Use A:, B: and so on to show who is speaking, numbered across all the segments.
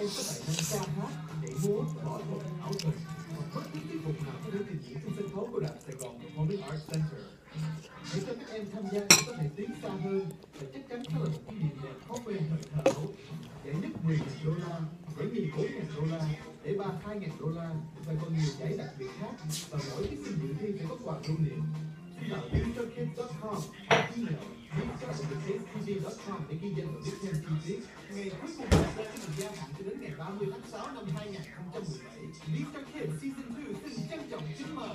A: em có tài năng ca hát, nhảy múa, võ thuật, ảo thuật hoặc bất cứ tiết mục nào có thể trình diễn trên sân khấu của Đạp Sài Gòn Performing Arts Center. Để cho các em tham gia để có thể tiến xa hơn và chắc chắn sẽ là một kỷ niệm đẹp khó quên thời thơ ấu. Giải nhất 10.000 đô la, giải nhì 4.000 đô la, giải ba 2.000 đô la và còn nhiều giải đặc biệt khác và mỗi thí sinh dự thi sẽ có quà lưu niệm. Xin vào futurekids.com email futurekids.com để ghi danh và biết thêm chi tiết. Ngày cuối cùng sẽ được gia hạn cho đến 30 tháng 6 năm 2017. Future Kids Season 2 xin trân trọng kính mời.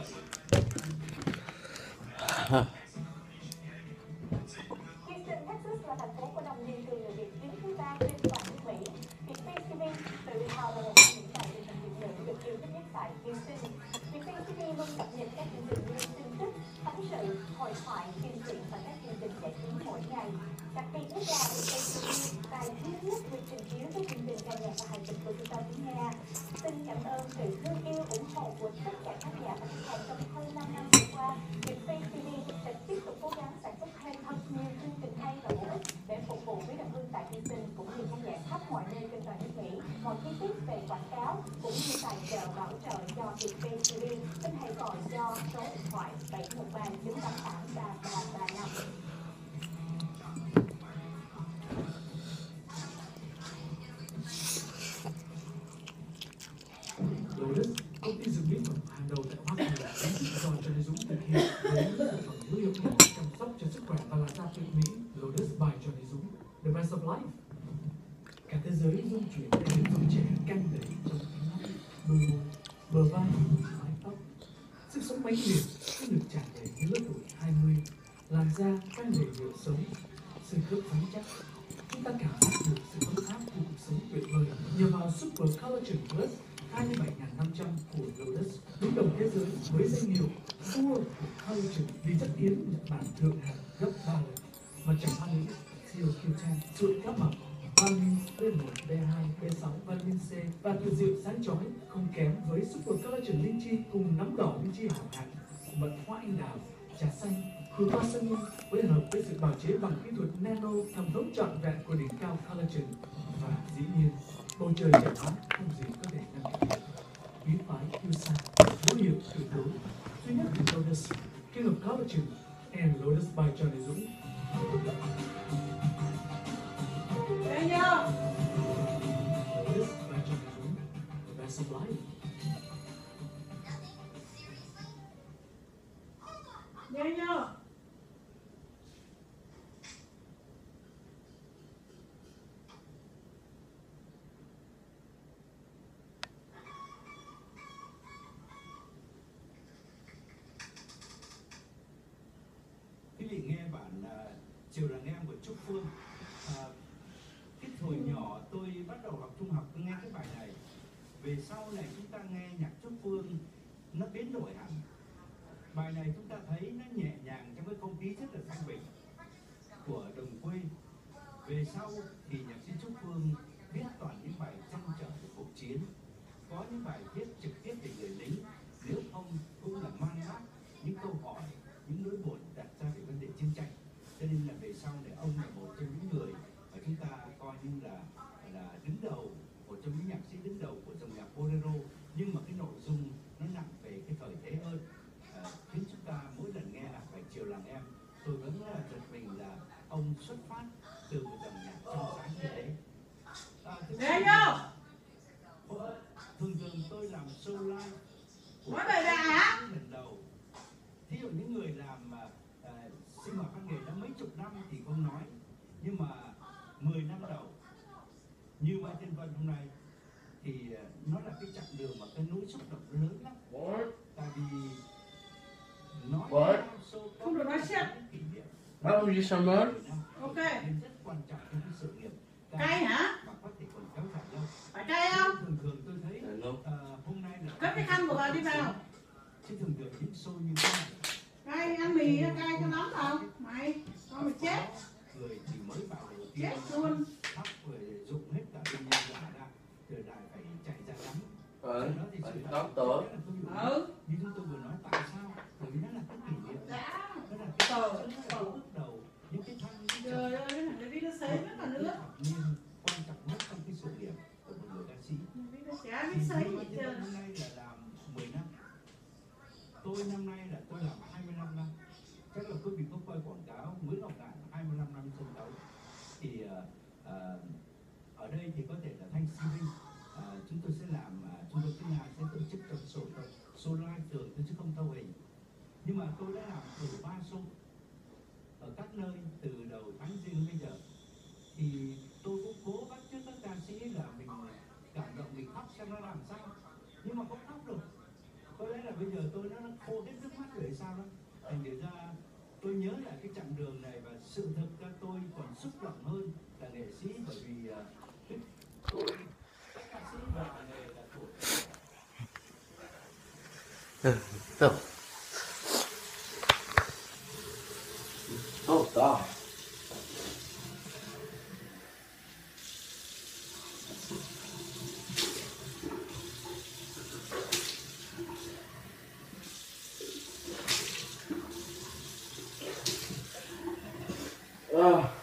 B: Houston, Texas là thành phố của đồng dân từ người Việt đứng thứ ba trên toàn nước Mỹ. Việt TV tự hào là một trong những đài truyền hình Việt ngữ được yêu thích nhất tại Houston. Việt TV luôn cập nhật các chương trình như tin tức, phóng sự, hội thoại, chương trình và các chương trình giải trí mỗi ngày. Đặc biệt nhất là Việt TV đài duy nhất được trình chiếu các chương trình ca nhạc và hài kịch của trung tâm tiếng Nga. Xin cảm ơn sự thương yêu ủng hộ của tất cả khán giả và khách hàng trong hơn 5 năm vừa qua. Việt TV sẽ tiếp tục cố gắng sản xuất thêm thật nhiều chương trình hay và bổ ích để phục vụ quý đồng hương cũng như khán giả khắp mọi nơi trên toàn nước Mỹ. Mọi chi tiết về quảng cáo cũng như tài trợ bảo trợ cho Vietpay TV xin hãy gọi cho số điện thoại 713 988 3335.
C: Thế giới những dòng trẻ căng đầy trong ánh mắt, đôi môi, bờ vai, mái tóc. Sức sống mãnh liệt sẽ được tràn đầy những lớp tuổi 20, làn da căng đầy nhựa sống, xương khớp rắn chắc. Chúng ta cảm giác được sự ấm áp của cuộc sống tuyệt vời nhờ vào Super Collagen Plus 27.500 của Lotus đứng đầu thế giới với danh hiệu vua của collagen vì chất yến Nhật Bản thượng hạng gấp 3 lần và chẳng hạn siêu COQ10 chuỗi cá mập vitamin B1, B2, B6, vitamin C. Và tuyệt diệu sáng chói không kém với Super Collagen Linh Chi cùng nấm đỏ Linh Chi hảo hạng mật hoa anh đào trà xanh khử hoa sân nhân phối hợp với sự bào chế bằng kỹ thuật nano thẩm thấu trọn vẹn của đỉnh cao collagen và dĩ nhiên bầu trời trẻ hóa không gì có thể ngăn cản quý phái yêu xa dấu hiệu tuyệt đối. Duy nhất của Lotus kết hợp Collagen and Lotus by Johnny Dũng.
D: Chiều là em của trúc phương. À, cái hồi nhỏ tôi bắt đầu học trung học tôi nghe cái bài này. Về sau này chúng ta nghe nhạc trúc phương nó biến đổi hẳn. Bài này chúng ta thấy nó nhẹ nhàng trong cái không khí rất là thanh bình của đồng quê. Về sau thì nhạc sĩ trúc phương viết toàn những bài trăn trở về cuộc chiến. Có những bài viết trực tiếp về người lính nếu không cũng là man mác những câu hỏi những nỗi buồn đặt ra về vấn đề chiến tranh cho nên là về sau này ông là một trong những người mà chúng ta coi như là là đứng đầu một trong những nhạc sĩ đứng đầu của dòng nhạc bolero nhưng mà cái nội dung nó nặng về cái thời thế hơn. À, khiến chúng ta mỗi lần nghe lại bài chiều làng em tôi vẫn là giật mình là ông xuất phát từ một dòng nhạc trong sáng như thế. À, hai
E: nhau
D: thường thường tôi làm show live
E: Nói lạ hả?
D: lần đầu. Thí dụ những người làm à, sinh hoạt văn nghệ đã mấy chục năm thì không nói. Nhưng mà nó là cái chặng đường mà cái núi xúc động lớn lắm tại vì nói
E: không được nói
F: chuyện bao nhiêu sao mới
E: ok
D: What would you cái sự nghiệp,
E: Cay hả?
D: Phải cay không? Thường thường tôi thấy
E: ờ, hôm nay là cất cái khăn của bà đi vào.
D: Chứ thường thường những xô như thế này.
E: Cay ăn mì cay cho nóng không? Mày, con mày chết.
D: Người thì mới vào đầu tiên.
E: Chết luôn
D: chạy ra đắng
F: ừ
D: là tôi hiểu.
E: ừ.
D: Như chúng tôi vừa nói tại sao? Bởi vì nó là cái kỷ niệm.
E: Đã
D: nó là cái là cái bước đầu những cái thăng
E: trời ơi cái thằng này đi nó sấy mất cả nữa.
D: Niên quan trọng nhất trong cái sự nghiệp của một người ca sĩ.
E: Chả biết sấy gì trơn
D: năm nay là làm 10 năm tôi năm nay là tôi làm 25 năm. Chắc là quý vị có coi quảng cáo Nguyễn Ngọc Ngạn 25 năm sân khấu thì ờ, ở đây thì có thể là thanh CV số live tôi chứ không thâu hình nhưng mà tôi đã làm thử ba số ở các nơi từ đầu tháng riêng bây giờ. Thì tôi cũng cố bắt chước các ca sĩ là mình cảm động mình khóc xem nó làm sao. Nhưng mà không khóc được. Có lẽ là bây giờ tôi nó khô hết nước mắt rồi sao đó. Thành thử ra tôi nhớ lại cái chặng đường này và sự thật ra tôi còn xúc động hơn là nghệ sĩ bởi vì à,
F: uh, tôi 또. 없다. 아.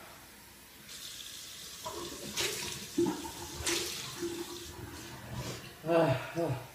F: 아, 아.